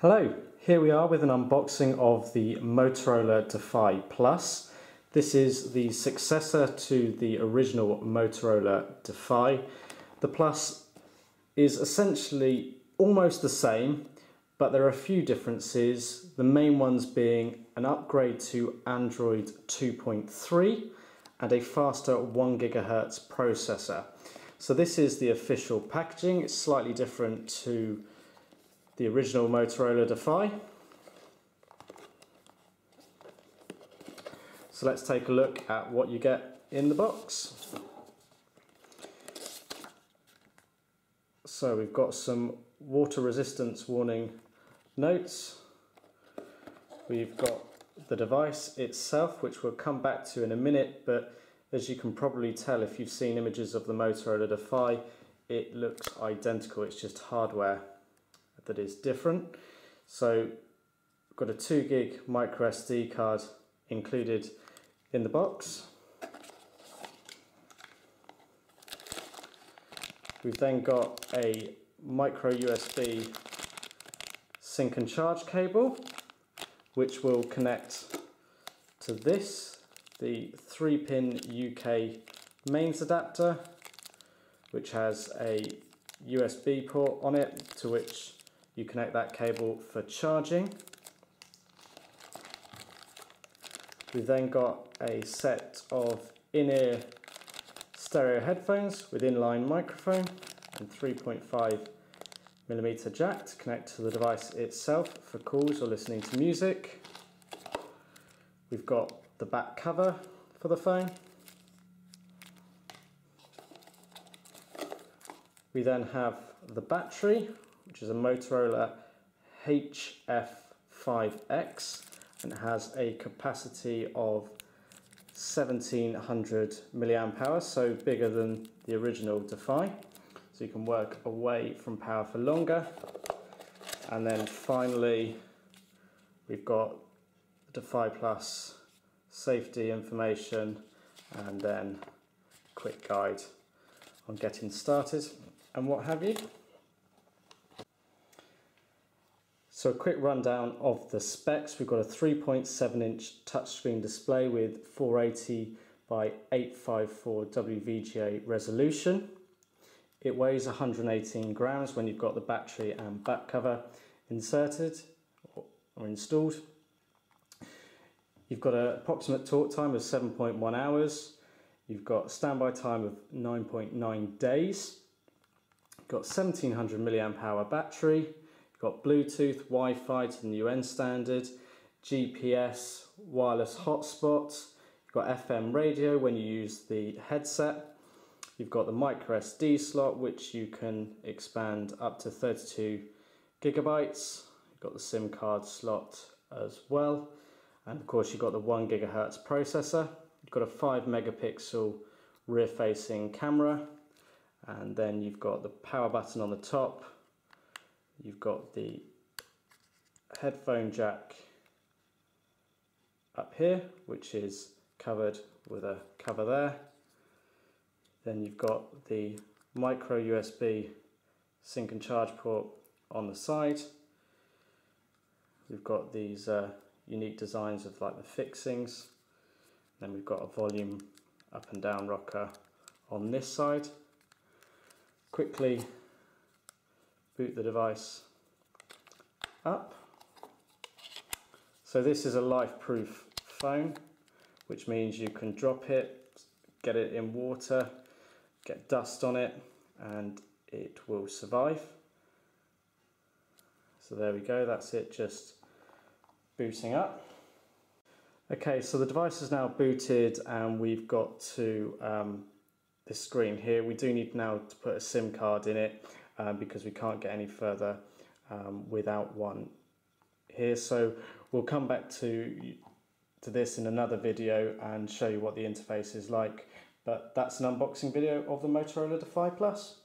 Hello, here we are with an unboxing of the Motorola Defy Plus. This is the successor to the original Motorola Defy. The Plus is essentially almost the same, but there are a few differences. The main ones being an upgrade to Android 2.3 and a faster 1 gigahertz processor. So this is the official packaging. It's slightly different to the original Motorola Defy. So let's take a look at what you get in the box. So we've got some water resistance warning notes. We've got the device itself, which we'll come back to in a minute, but as you can probably tell if you've seen images of the Motorola Defy, it looks identical, it's just hardware that is different. So we've got a 2 gig micro SD card included in the box. We've then got a micro USB sync and charge cable which will connect to this, the 3 pin UK mains adapter which has a USB port on it to which you connect that cable for charging. We've then got a set of in-ear stereo headphones with inline microphone and 3.5 millimeter jack to connect to the device itself for calls or listening to music. We've got the back cover for the phone. We then have the battery which is a Motorola HF5X and it has a capacity of 1700 milliamp hours, so bigger than the original Defy. So you can work away from power for longer. And then finally, we've got the Defy Plus safety information and then quick guide on getting started and what have you. So a quick rundown of the specs. We've got a 3.7 inch touchscreen display with 480 by 854 WVGA resolution. It weighs 118 grams when you've got the battery and back cover inserted or installed. You've got an approximate talk time of 7.1 hours. You've got standby time of 9.9 days. You've got 1700 milliamp hour battery. Got Bluetooth, Wi-Fi to the UN standard, GPS, wireless hotspot, you've got FM radio when you use the headset, you've got the micro SD slot which you can expand up to 32 gigabytes, you've got the SIM card slot as well, and of course you've got the 1 gigahertz processor, you've got a 5 megapixel rear facing camera, and then you've got the power button on the top, you've got the headphone jack up here which is covered with a cover there. Then you've got the micro USB sync and charge port on the side. We've got these uh, unique designs of like the fixings. Then we've got a volume up and down rocker on this side. Quickly boot the device up. So this is a life-proof phone, which means you can drop it, get it in water, get dust on it, and it will survive. So there we go, that's it just booting up. Okay, so the device is now booted and we've got to um, this screen here. We do need now to put a SIM card in it um, because we can't get any further um, without one here. So we'll come back to, to this in another video and show you what the interface is like. But that's an unboxing video of the Motorola Defy Plus.